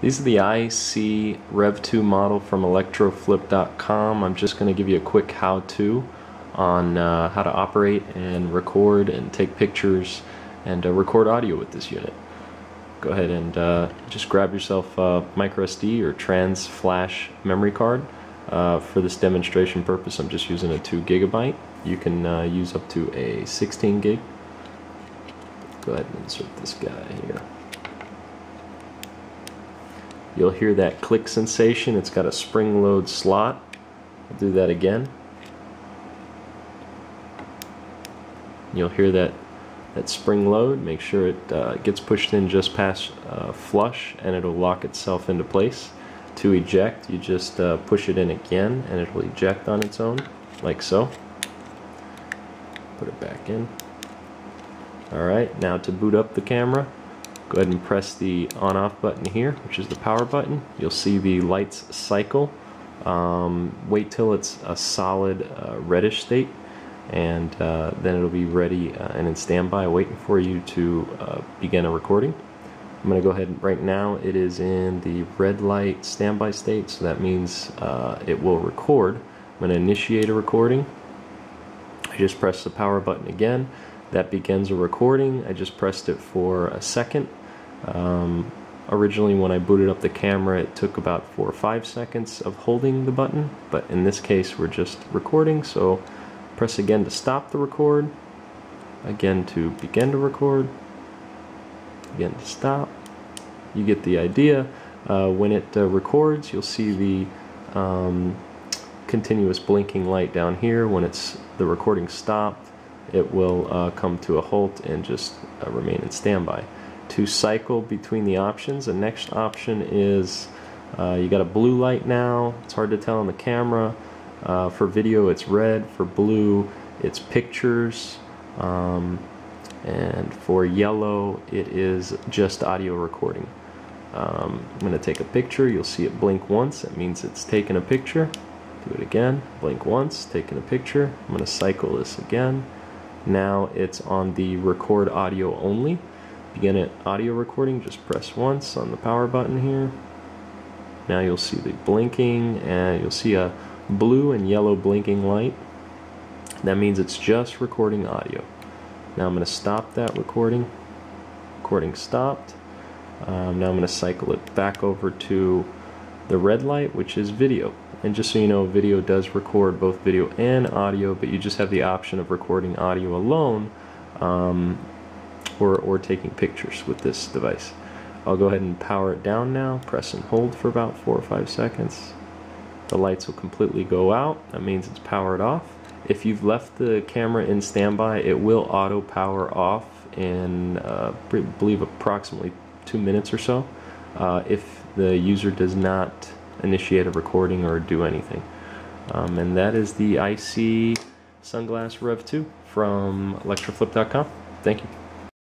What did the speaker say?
These are the iSee Rev2 model from electroflip.com. I'm just going to give you a quick how-to on uh, how to operate and record and take pictures and uh, record audio with this unit. Go ahead and uh, just grab yourself a micro SD or TransFlash memory card. Uh, for this demonstration purpose I'm just using a 2 gigabyte. You can uh, use up to a 16 gig. Go ahead and insert this guy here. You'll hear that click sensation. It's got a spring load slot. I'll do that again. You'll hear that that spring load. Make sure it uh, gets pushed in just past uh, flush and it'll lock itself into place. To eject, you just uh, push it in again and it will eject on its own, like so. Put it back in. Alright, now to boot up the camera, Go ahead and press the on off button here, which is the power button. You'll see the lights cycle. Um, wait till it's a solid uh, reddish state and uh, then it'll be ready uh, and in standby waiting for you to uh, begin a recording. I'm going to go ahead right now it is in the red light standby state so that means uh, it will record. I'm going to initiate a recording. I just press the power button again that begins a recording. I just pressed it for a second. Um, originally when I booted up the camera it took about four or five seconds of holding the button but in this case we're just recording so press again to stop the record again to begin to record again to stop. You get the idea. Uh, when it uh, records you'll see the um, continuous blinking light down here. When it's the recording stopped it will uh, come to a halt and just uh, remain in standby. To cycle between the options, the next option is uh, you got a blue light now. It's hard to tell on the camera. Uh, for video, it's red. For blue, it's pictures. Um, and for yellow, it is just audio recording. Um, I'm going to take a picture. You'll see it blink once. That means it's taken a picture. Do it again. Blink once, taking a picture. I'm going to cycle this again. Now it's on the record audio only. Begin it audio recording, just press once on the power button here. Now you'll see the blinking and you'll see a blue and yellow blinking light. That means it's just recording audio. Now I'm going to stop that recording. Recording stopped. Um, now I'm going to cycle it back over to the red light, which is video. And just so you know, video does record both video and audio, but you just have the option of recording audio alone um, or, or taking pictures with this device. I'll go ahead and power it down now, press and hold for about four or five seconds. The lights will completely go out, that means it's powered off. If you've left the camera in standby, it will auto power off in, uh, I believe, approximately two minutes or so. Uh, if the user does not initiate a recording or do anything. Um, and that is the iSee Sunglass Rev 2 from electroflip.com. Thank you.